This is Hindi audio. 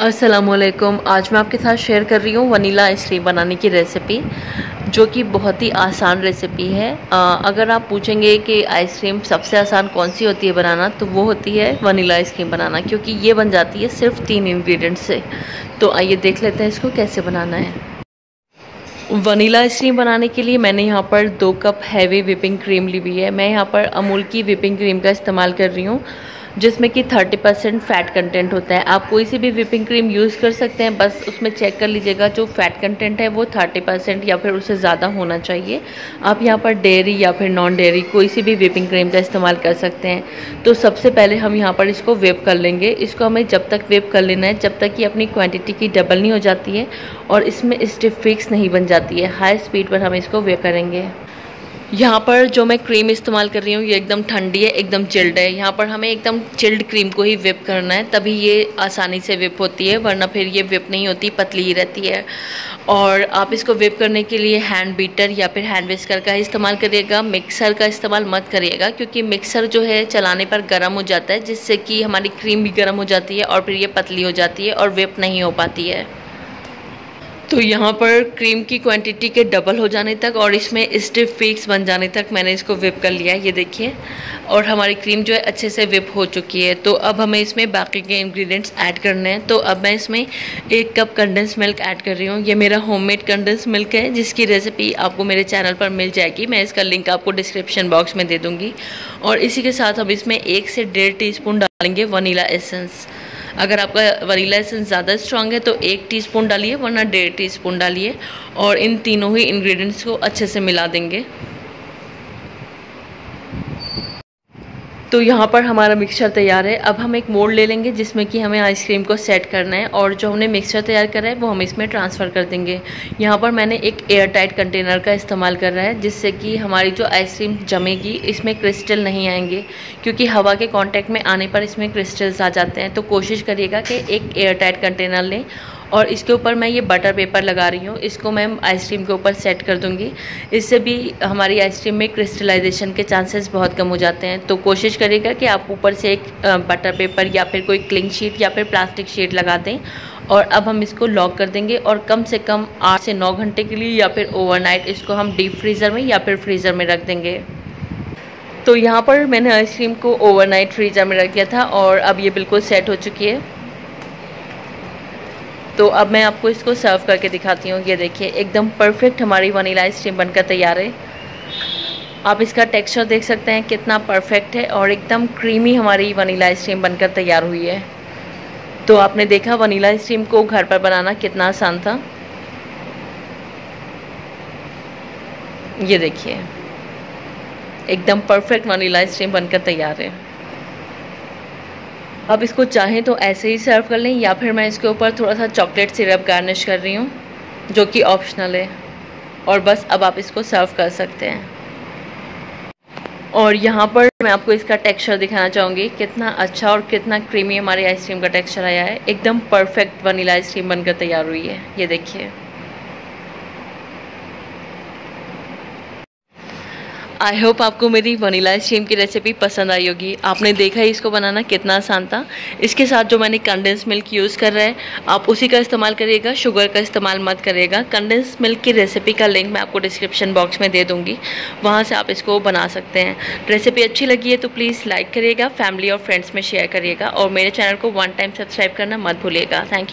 असलकुम आज मैं आपके साथ शेयर कर रही हूँ वनीला आइसक्रीम बनाने की रेसिपी जो कि बहुत ही आसान रेसिपी है। आ, अगर आप पूछेंगे कि आइसक्रीम सबसे आसान कौन सी होती है बनाना तो वो होती है वनीला आइसक्रीम बनाना क्योंकि ये बन जाती है सिर्फ़ तीन इंग्रेडिएंट से। तो आइए देख लेते हैं इसको कैसे बनाना है। वनीला आइसक्रीम बनाने के लिए मैंने यहाँ पर दो कप हैवी विपिंग क्रीम ली हुई है। मैं यहाँ पर अमूल की विपिंग क्रीम का इस्तेमाल कर रही हूँ। जिसमें कि 30 परसेंट फ़ैट कंटेंट होता है। आप कोई सी भी विपिंग क्रीम यूज़ कर सकते हैं, बस उसमें चेक कर लीजिएगा जो फ़ैट कंटेंट है वो 30 परसेंट या फिर उससे ज़्यादा होना चाहिए। आप यहाँ पर डेयरी या फिर नॉन डेयरी कोई सी भी विपिंग क्रीम का इस्तेमाल कर सकते हैं। तो सबसे पहले हम यहाँ पर इसको वेप कर लेंगे। इसको हमें जब तक वेप कर लेना है, जब तक कि अपनी क्वान्टिटी की डबल नहीं हो जाती है और इसमें स्टिफ फिक्स नहीं बन जाती है। हाई स्पीड पर हम इसको वेप करेंगे। यहाँ पर जो मैं क्रीम इस्तेमाल कर रही हूँ, ये एकदम ठंडी है, एकदम चिल्ड है। यहाँ पर हमें एकदम चिल्ड क्रीम को ही विप करना है, तभी ये आसानी से विप होती है, वरना फिर ये विप नहीं होती, पतली ही रहती है। और आप इसको विप करने के लिए हैंड बीटर या फिर हैंड विस्कर का इस्तेमाल करिएगा मिक्सर का इस्तेमाल मत करिएगा, क्योंकि मिक्सर जो है चलाने पर गर्म हो जाता है, जिससे कि हमारी क्रीम भी गर्म हो जाती है और फिर ये पतली हो जाती है और विप नहीं हो पाती है। तो यहाँ पर क्रीम की क्वांटिटी के डबल हो जाने तक और इसमें स्टिफ फिक्स बन जाने तक मैंने इसको विप कर लिया है, ये देखिए। और हमारी क्रीम जो है अच्छे से विप हो चुकी है। तो अब हमें इसमें बाकी के इंग्रेडिएंट्स ऐड करने हैं। तो अब मैं इसमें एक कप कंडेंस मिल्क ऐड कर रही हूँ। ये मेरा होममेड कंडेंस मिल्क है, जिसकी रेसिपी आपको मेरे चैनल पर मिल जाएगी। मैं इसका लिंक आपको डिस्क्रिप्शन बॉक्स में दे दूँगी। और इसी के साथ हम इसमें एक से डेढ़ टी डालेंगे वनीला एसेंस अगर आपका वनीला एसेंस ज़्यादा स्ट्रांग है तो एक टीस्पून डालिए, वरना डेढ़ टीस्पून डालिए और इन तीनों ही इंग्रेडिएंट्स को अच्छे से मिला देंगे। तो यहाँ पर हमारा मिक्सचर तैयार है। अब हम एक मोल्ड ले लेंगे जिसमें कि हमें आइसक्रीम को सेट करना है और जो हमने मिक्सचर तैयार करा है, वो हम इसमें ट्रांसफ़र कर देंगे। यहाँ पर मैंने एक एयर टाइट कंटेनर का इस्तेमाल कर रहा है, जिससे कि हमारी जो आइसक्रीम जमेगी, इसमें क्रिस्टल नहीं आएँगे, क्योंकि हवा के कॉन्टैक्ट में आने पर इसमें क्रिस्टल्स आ जाते हैं। तो कोशिश करिएगा कि एक एयर टाइट कंटेनर लें और इसके ऊपर मैं ये बटर पेपर लगा रही हूँ। इसको मैं आइसक्रीम के ऊपर सेट कर दूँगी। इससे भी हमारी आइसक्रीम में क्रिस्टलाइजेशन के चांसेस बहुत कम हो जाते हैं। तो कोशिश करिएगा कि आप ऊपर से एक बटर पेपर या फिर कोई क्लिंग शीट या फिर प्लास्टिक शीट लगा दें और अब हम इसको लॉक कर देंगे और कम से कम आठ से नौ घंटे के लिए या फिर ओवरनाइट इसको हम डीप फ्रीज़र में या फिर फ्रीज़र में रख देंगे। तो यहाँ पर मैंने आइसक्रीम को ओवरनाइट फ्रीज़र में रख दिया था और अब ये बिल्कुल सेट हो चुकी है। तो अब मैं आपको इसको सर्व करके दिखाती हूँ। ये देखिए, एकदम परफेक्ट हमारी वनीला आइसक्रीम बनकर तैयार है। आप इसका टेक्सचर देख सकते हैं, कितना परफेक्ट है और एकदम क्रीमी हमारी वनीला आइसक्रीम बनकर तैयार हुई है। तो आपने देखा वनीला आइसक्रीम को घर पर बनाना कितना आसान था। ये देखिए, एकदम परफेक्ट वनीला आइसक्रीम बनकर तैयार है। अब इसको चाहें तो ऐसे ही सर्व कर लें, या फिर मैं इसके ऊपर थोड़ा सा चॉकलेट सिरप गार्निश कर रही हूँ, जो कि ऑप्शनल है। और बस अब आप इसको सर्व कर सकते हैं। और यहाँ पर मैं आपको इसका टेक्सचर दिखाना चाहूँगी। कितना अच्छा और कितना क्रीमी हमारी आइसक्रीम का टेक्सचर आया है। एकदम परफेक्ट वनीला आइसक्रीम बनकर तैयार हुई है। ये देखिए। आई होप आपको मेरी वनीला आइसक्रीम की रेसिपी पसंद आई होगी। आपने देखा ही इसको बनाना कितना आसान था। इसके साथ जो मैंने कंडेंस मिल्क यूज़ कर रहा है, आप उसी का इस्तेमाल करिएगा शुगर का इस्तेमाल मत करिएगा। कंडेंस मिल्क की रेसिपी का लिंक मैं आपको डिस्क्रिप्शन बॉक्स में दे दूँगी। वहाँ से आप इसको बना सकते हैं। रेसिपी अच्छी लगी है तो प्लीज़ लाइक करिएगा फैमिली और फ्रेंड्स में शेयर करिएगा और मेरे चैनल को वन टाइम सब्सक्राइब करना मत भूलिएगा। Thank you